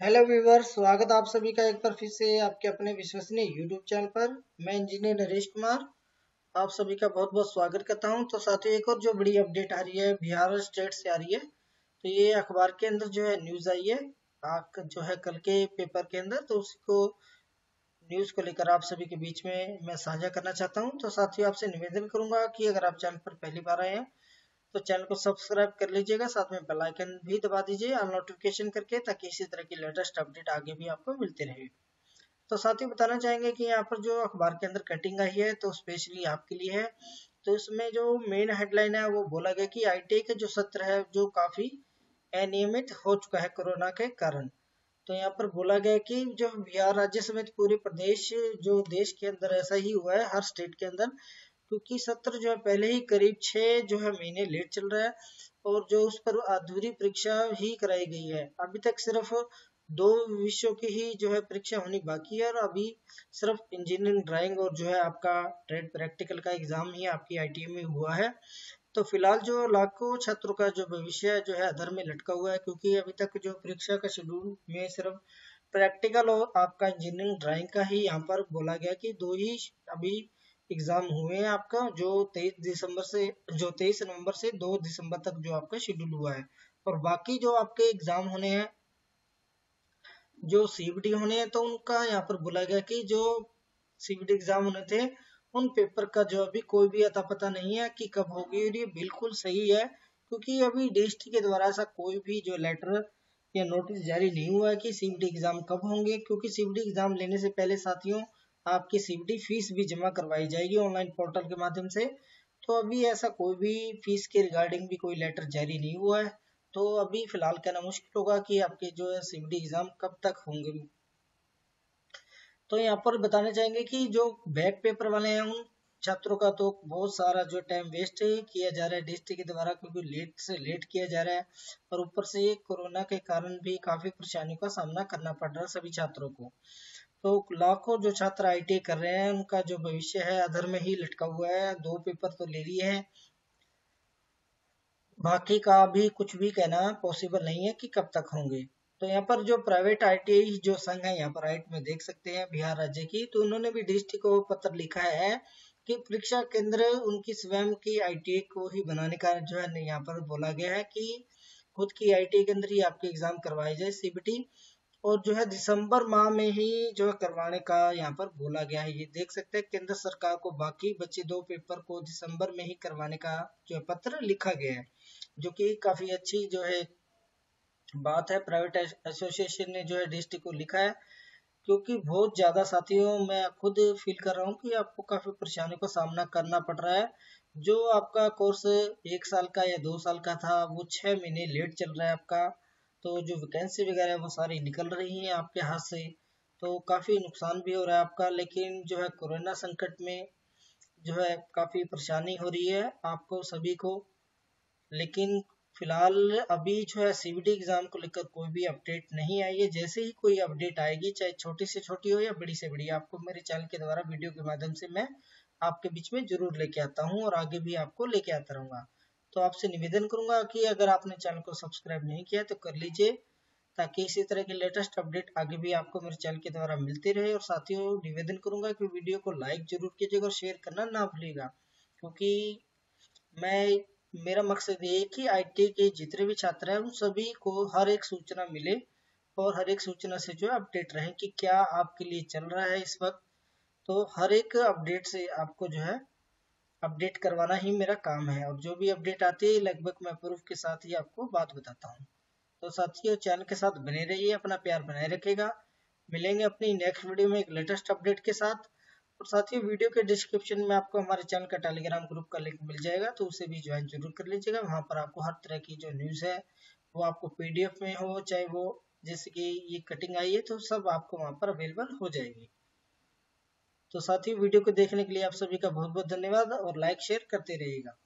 Hello viewer स्वागत आप सभी का एक बार फिर से आपके अपने विश्वसनीय यूट्यूब चैनल पर। मैं इंजीनियर नरेश कुमार। आप सभी का बहुत बहुत स्वागत करता हूँ। तो साथ ही एक और जो बड़ी अपडेट आ रही है, बिहार स्टेट से आ रही है तो ये अखबार के अंदर जो है न्यूज़ आई है। आप जो है कल के पेपर के अंदर तो उसको न्यूज़ को लेकर आप सभी के बीच में मैं साझा करना चाहता हूँ। तो साथ ही आपसे निवेदन करूँगा की अगर आप चैनल पर पहली बार आए हैं तो चैनल को सब्सक्राइब कर लीजिएगा, साथ में बेल आइकन भी दबा दीजिए ऑल नोटिफिकेशन करके, ताकि इसी तरह की लेटेस्ट अपडेट आगे भी आपको मिलते रहे। तो साथ ही बताना चाहेंगे कि यहाँ पर जो अखबार के अंदर कटिंग आई है तो स्पेशली आपके लिए है। तो इसमें जो मेन हेडलाइन है, वो बोला गया कि आई का जो सत्र है, जो काफ़ी अनियमित हो चुका है कोरोना के कारण। तो यहाँ पर बोला गया कि जो बिहार, राज्य समेत पूरे प्रदेश, जो देश के अंदर ऐसा ही हुआ है, हर स्टेट के अंदर क्योंकि सत्र जो है पहले ही करीब छह जो है महीने लेट चल रहा है और जो उस पर अधूरी परीक्षा ही कराई गई है। अभी तक सिर्फ़ दो विषयों की ही जो है परीक्षा होनी बाकी है और अभी सिर्फ़ इंजीनियरिंग ड्राइंग और जो है आपका ट्रेड प्रैक्टिकल का एग्ज़ाम ही आपकी आई में हुआ है। तो फ़िलहाल जो लाखों छात्रों का जो भविष्य जो है अधर में लटका हुआ है क्योंकि अभी तक जो परीक्षा का शेड्यूल में सिर्फ़ प्रैक्टिकल और आपका इंजीनियरिंग ड्राइंग का ही यहाँ पर बोला गया कि दो ही अभी एग्ज़ाम हुए हैं आपका, जो तेईस दिसंबर से, जो तेईस नवंबर से दो दिसंबर तक जो आपका शेड्यूल हुआ है। और बाकी जो आपके एग्ज़ाम होने हैं, जो सीबीटी होने हैं तो उनका यहाँ पर बोला गया कि जो सीबीटी एग्ज़ाम होने थे, उन पेपर का जो अभी कोई भी अता पता नहीं है कि कब होगी। और ये बिल्कुल सही है, क्योंकि अभी डीएसटी के द्वारा ऐसा कोई भी जो लेटर या नोटिस जारी नहीं हुआ है कि सीबीटी एग्ज़ाम कब होंगे, क्योंकि सीबीटी एग्ज़ाम लेने से पहले साथियों आपकी सीबीटी फ़ीस भी जमा करवाई जाएगी ऑनलाइन पोर्टल के माध्यम से। तो अभी ऐसा कोई भी फ़ीस के रिगार्डिंग भी कोई लेटर जारी नहीं हुआ है। तो अभी फ़िलहाल कहना मुश्किल होगा कि आपके जो है सीबीटी एग्ज़ाम कब तक होंगे। तो यहाँ पर बताना चाहेंगे कि जो बैक पेपर वाले हैं उन छात्रों का तो बहुत सारा जो टाइम वेस्ट किया जा रहा है। डिस्ट्रिक्ट के द्वारा क्योंकि लेट से लेट किया जा रहा है और ऊपर से कोरोना के कारण भी काफ़ी परेशानियों का सामना करना पड़ रहा है सभी छात्रों को। तो लाखों जो छात्र आई कर रहे हैं, उनका जो भविष्य है, अधर में ही लटका हुआ है। दो पेपर तो ले लिए हैं। बाकी का भी कुछ भी कहना पॉसिबल नहीं है कि कब तक होंगे। तो यहाँ पर जो प्राइवेट आई जो संघ है, यहाँ पर राइट में देख सकते हैं बिहार राज्य की। तो उन्होंने भी डिस्ट्रिक्ट को पत्र लिखा है कि परीक्षा केंद्र उनकी स्वयं की आईटीआई को ही बनाने का जो है, यहाँ पर बोला गया है कि खुद की आई के अंदर ही आपके एग्ज़ाम करवाए जाए सीबीटी और जो है दिसंबर माह में ही जो है करवाने का यहाँ पर बोला गया है। ये देख सकते हैं, केंद्र सरकार को बाकी बचे दो पेपर को दिसंबर में ही करवाने का जो है पत्र लिखा गया है, जो कि काफ़ी अच्छी जो है बात है। प्राइवेट एसोसिएशन ने जो है डिस्ट्रिक्ट को लिखा है, क्योंकि बहुत ज़्यादा साथियों, मैं खुद फील कर रहा हूँ कि आपको काफ़ी परेशानियों का सामना करना पड़ रहा है। जो आपका कोर्स एक साल का या दो साल का था, वो छह महीने लेट चल रहा है आपका। तो जो वैकेंसी वगैरह है वो सारी निकल रही हैं आपके हाथ से तो काफ़ी नुकसान भी हो रहा है आपका, लेकिन जो है कोरोना संकट में जो है काफ़ी परेशानी हो रही है आपको सभी को। लेकिन फ़िलहाल अभी जो है सीबीटी एग्ज़ाम को लेकर कोई भी अपडेट नहीं आई है। जैसे ही कोई अपडेट आएगी, चाहे छोटी से छोटी हो या बड़ी से बड़ी, आपको मेरे चैनल के द्वारा वीडियो के माध्यम से मैं आपके बीच में ज़रूर लेके आता हूँ और आगे भी आपको लेके आता रहूँगा। तो आपसे निवेदन करूँगा कि अगर आपने चैनल को सब्सक्राइब नहीं किया तो कर लीजिए, ताकि इसी तरह की लेटेस्ट अपडेट आगे भी आपको मेरे चैनल के द्वारा मिलती रहे। और साथियों निवेदन करूँगा कि वीडियो को लाइक ज़रूर कीजिएगा और शेयर करना ना भूलिएगा, क्योंकि मैं, मेरा मकसद ये कि आई के जितने भी छात्र हैं, उन सभी को हर एक सूचना मिले और हर एक सूचना से जो अपडेट रहे कि क्या आपके लिए चल रहा है इस वक्त। तो हर एक अपडेट से आपको जो है अपडेट करवाना ही मेरा काम है। और जो भी अपडेट आती है लगभग मैं प्रूफ के साथ ही आपको बात बताता हूँ। तो साथियों, चैनल के साथ बने रहिए, अपना प्यार बनाए रखेगा मिलेंगे अपनी नेक्स्ट वीडियो में एक लेटेस्ट अपडेट के साथ। और साथ ही वीडियो के डिस्क्रिप्शन में आपको हमारे चैनल का टेलीग्राम ग्रुप का लिंक मिल जाएगा तो उसे भी ज्वाइन ज़रूर कर लीजिएगा। वहाँ पर आपको हर तरह की जो न्यूज़ है, वो आपको पीडीएफ में हो, चाहे वो जैसे कि ये कटिंग आई है तो सब आपको वहाँ पर अवेलेबल हो जाएगी। तो साथ ही वीडियो को देखने के लिए आप सभी का बहुत बहुत धन्यवाद और लाइक शेयर करते रहिएगा।